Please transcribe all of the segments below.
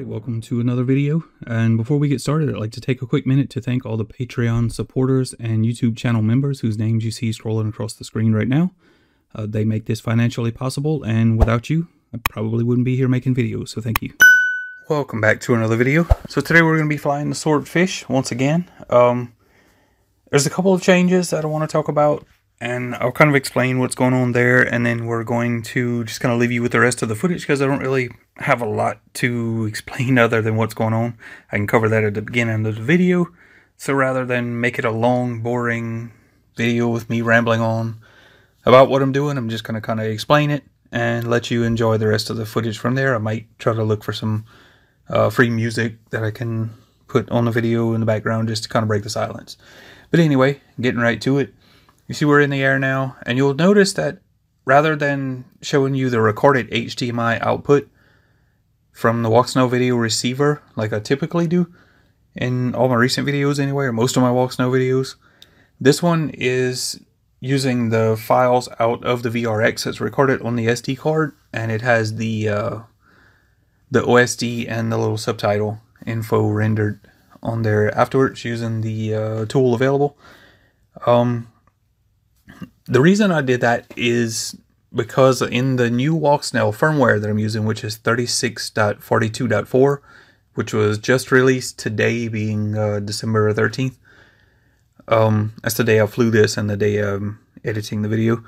Alright, welcome to another video. And before we get started, I'd like to take a quick minute to thank all the Patreon supporters and YouTube channel members whose names you see scrolling across the screen right now. Uh, they make this financially possible, and without you, I probably wouldn't be here making videos, so thank you. Welcome back to another video. So today we're going to be flying the swordfish once again. Um, there's a couple of changes that I want to talk about and I'll kind of explain what's going on there, and then we're going to just kind of leave you with the rest of the footage because I don't really have a lot to explain other than what's going on. I can cover that at the beginning of the video, so rather than make it a long, boring video with me rambling on about what I'm doing, I'm just going to kind of explain it and let you enjoy the rest of the footage from there. I might try to look for some uh, free music that I can put on the video in the background just to kind of break the silence. But anyway, getting right to it. You see we're in the air now, and you'll notice that rather than showing you the recorded HDMI output from the Walksnail video receiver like I typically do in all my recent videos anyway, or most of my Walksnail videos, this one is using the files out of the VRX that's recorded on the SD card, and it has the uh, the OSD and the little subtitle info rendered on there afterwards using the uh, tool available. Um, the reason I did that is because in the new Walksnail firmware that I'm using, which is 36.42.4, which was just released today, being uh, December 13th. Um, that's the day I flew this and the day I'm editing the video.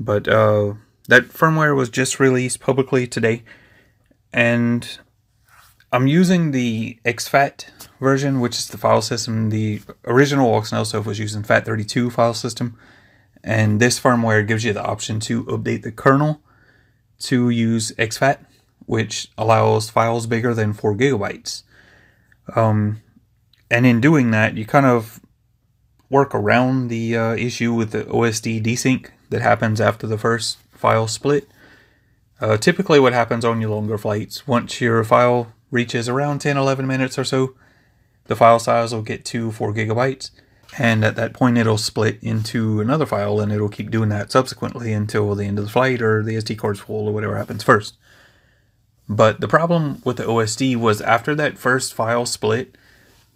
But uh, that firmware was just released publicly today, and I'm using the exFAT version, which is the file system. The original Walksnail stuff was using FAT32 file system and this firmware gives you the option to update the kernel to use exFAT, which allows files bigger than 4 gigabytes. Um, and in doing that, you kind of work around the uh, issue with the OSD desync that happens after the first file split. Uh, typically, what happens on your longer flights, once your file reaches around 10 11 minutes or so, the file size will get to 4 gigabytes and at that point it'll split into another file and it'll keep doing that subsequently until the end of the flight or the SD card's full or whatever happens first. But the problem with the OSD was after that first file split,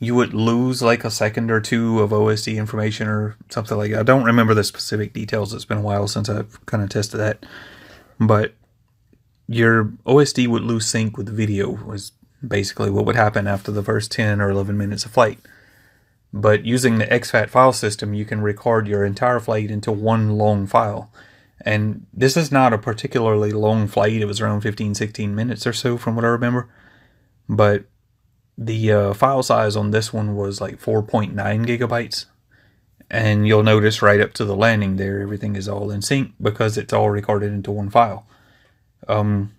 you would lose like a second or two of OSD information or something like that. I don't remember the specific details. It's been a while since I've kind of tested that. But your OSD would lose sync with the video was basically what would happen after the first 10 or 11 minutes of flight. But using the exFAT file system, you can record your entire flight into one long file. And this is not a particularly long flight. It was around 15, 16 minutes or so from what I remember. But the uh, file size on this one was like 4.9 gigabytes. And you'll notice right up to the landing there, everything is all in sync because it's all recorded into one file. Um,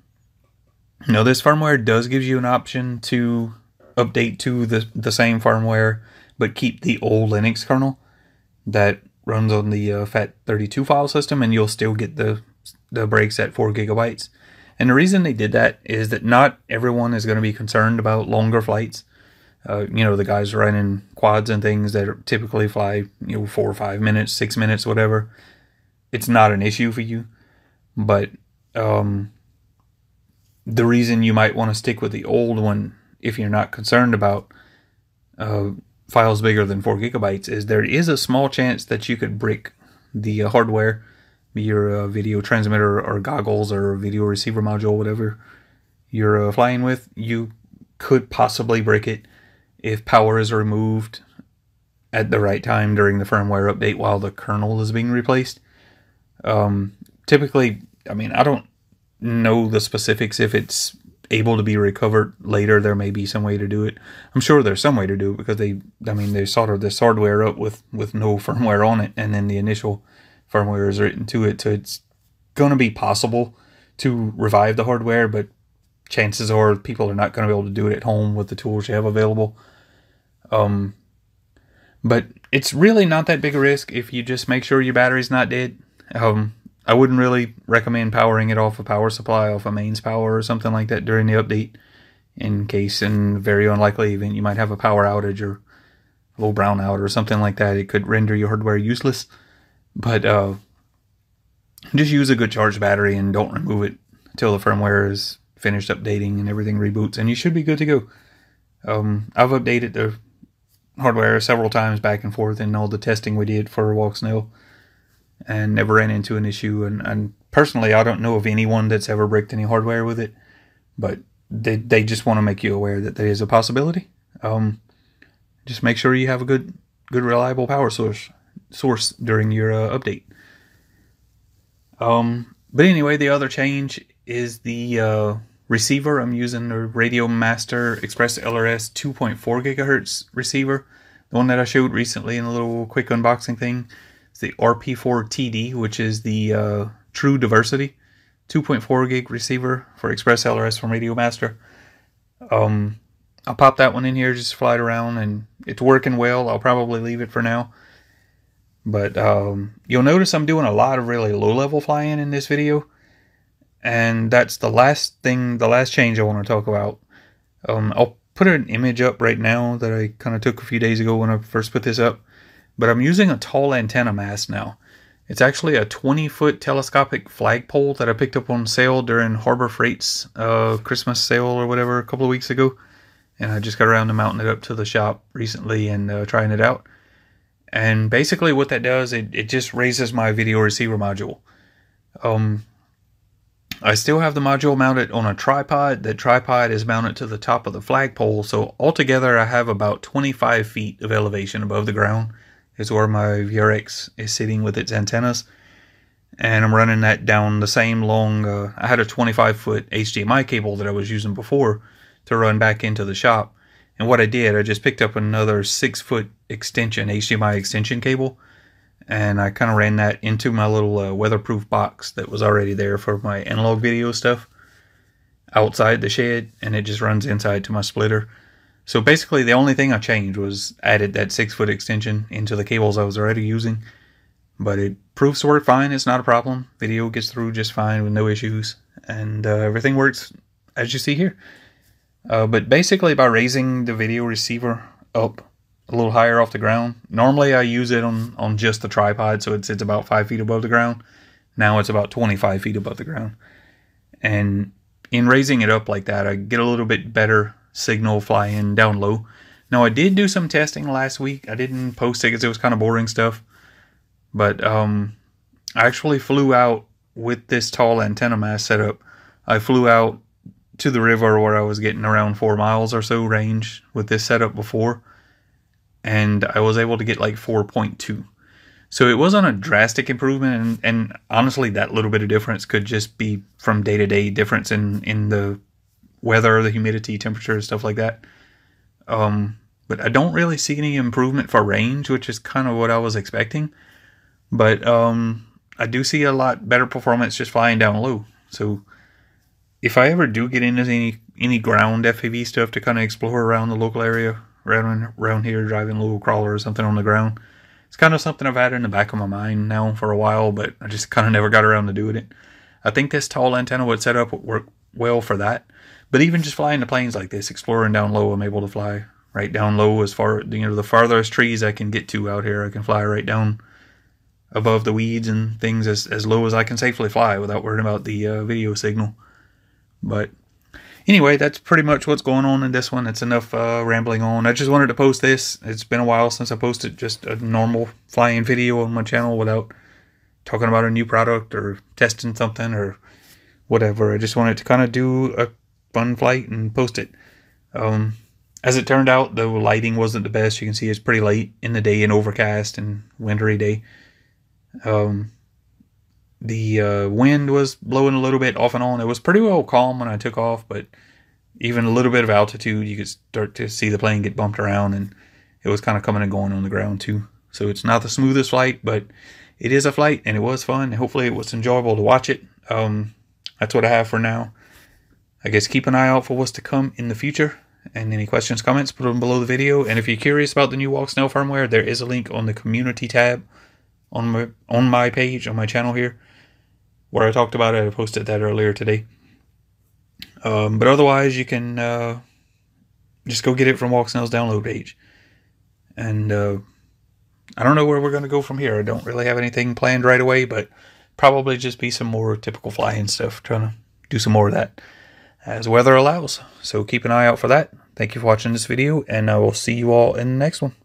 now, this firmware does give you an option to update to the, the same firmware but keep the old Linux kernel that runs on the uh, FAT32 file system, and you'll still get the the breaks at four gigabytes. And the reason they did that is that not everyone is going to be concerned about longer flights. Uh, you know, the guys running quads and things that typically fly, you know, four or five minutes, six minutes, whatever. It's not an issue for you. But um, the reason you might want to stick with the old one, if you're not concerned about uh, files bigger than 4 gigabytes is there is a small chance that you could break the uh, hardware, your uh, video transmitter or goggles or video receiver module, whatever you're uh, flying with. You could possibly break it if power is removed at the right time during the firmware update while the kernel is being replaced. Um, typically, I mean, I don't know the specifics if it's able to be recovered later, there may be some way to do it. I'm sure there's some way to do it because they, I mean, they soldered this hardware up with with no firmware on it, and then the initial firmware is written to it, so it's going to be possible to revive the hardware, but chances are people are not going to be able to do it at home with the tools you have available. Um, but it's really not that big a risk if you just make sure your battery's not dead. Um, I wouldn't really recommend powering it off a power supply, off a mains power or something like that during the update, in case in very unlikely event you might have a power outage or a little brownout or something like that. It could render your hardware useless. But uh, just use a good charged battery and don't remove it until the firmware is finished updating and everything reboots, and you should be good to go. Um, I've updated the hardware several times back and forth in all the testing we did for Walksnail and never ran into an issue. And, and personally, I don't know of anyone that's ever bricked any hardware with it, but they, they just want to make you aware that there is a possibility. Um, just make sure you have a good, good reliable power source source during your uh, update. Um, but anyway, the other change is the uh, receiver. I'm using the Radio Master Express LRS 2.4 gigahertz receiver, the one that I showed recently in a little quick unboxing thing. It's the RP4TD, which is the uh, True Diversity 2.4 gig receiver for Express LRS from Radio Master. Um, I'll pop that one in here, just fly it around, and it's working well. I'll probably leave it for now. But um, you'll notice I'm doing a lot of really low level flying in this video. And that's the last thing, the last change I want to talk about. Um, I'll put an image up right now that I kind of took a few days ago when I first put this up. But I'm using a tall antenna mast now. It's actually a 20 foot telescopic flagpole that I picked up on sale during Harbor Freight's uh, Christmas sale or whatever a couple of weeks ago. And I just got around to mounting it up to the shop recently and uh, trying it out. And basically what that does, it, it just raises my video receiver module. Um, I still have the module mounted on a tripod. That tripod is mounted to the top of the flagpole. So altogether I have about 25 feet of elevation above the ground is where my VRX is sitting with its antennas. And I'm running that down the same long, uh, I had a 25 foot HDMI cable that I was using before to run back into the shop. And what I did, I just picked up another six foot extension, HDMI extension cable, and I kind of ran that into my little uh, weatherproof box that was already there for my analog video stuff outside the shed, and it just runs inside to my splitter. So basically, the only thing I changed was added that six foot extension into the cables I was already using. But it proves to work fine. It's not a problem. Video gets through just fine with no issues, and uh, everything works as you see here. Uh, but basically, by raising the video receiver up a little higher off the ground, normally I use it on, on just the tripod, so it's, it's about five feet above the ground. Now it's about 25 feet above the ground. And in raising it up like that, I get a little bit better signal flying down low. Now, I did do some testing last week. I didn't post it because it was kind of boring stuff. But um, I actually flew out with this tall antenna mast setup. I flew out to the river where I was getting around four miles or so range with this setup before, and I was able to get like 4.2. So it wasn't a drastic improvement, and, and honestly, that little bit of difference could just be from day to day difference in in the weather, the humidity, temperature, stuff like that. Um, but I don't really see any improvement for range, which is kind of what I was expecting. But um, I do see a lot better performance just flying down low. So if I ever do get into any any ground FPV stuff to kind of explore around the local area, around around here, driving a little crawler or something on the ground, it's kind of something I've had in the back of my mind now for a while, but I just kind of never got around to doing it. I think this tall antenna would set up would work well for that. But even just flying the planes like this, exploring down low, I'm able to fly right down low as far you know the farthest trees I can get to out here. I can fly right down above the weeds and things as as low as I can safely fly without worrying about the uh, video signal. But anyway, that's pretty much what's going on in this one. It's enough uh, rambling on. I just wanted to post this. It's been a while since I posted just a normal flying video on my channel without talking about a new product or testing something or whatever. I just wanted to kind of do a fun flight and post it. Um, as it turned out, the lighting wasn't the best. You can see it's pretty late in the day and overcast and wintry day. Um, the uh, wind was blowing a little bit off and on. It was pretty well calm when I took off, but even a little bit of altitude, you could start to see the plane get bumped around, and it was kind of coming and going on the ground too. So it's not the smoothest flight, but it is a flight, and it was fun. Hopefully, it was enjoyable to watch it. Um, that's what I have for now. I guess keep an eye out for what's to come in the future. And any questions, comments, put them below the video. And if you're curious about the new Walksnail firmware, there is a link on the community tab on my on my page on my channel here, where I talked about it. I posted that earlier today. Um, but otherwise, you can uh, just go get it from Walksnail's download page. And uh, I don't know where we're going to go from here. I don't really have anything planned right away, but probably just be some more typical flying stuff. Trying to do some more of that. As weather allows. So keep an eye out for that. Thank you for watching this video, and I will see you all in the next one.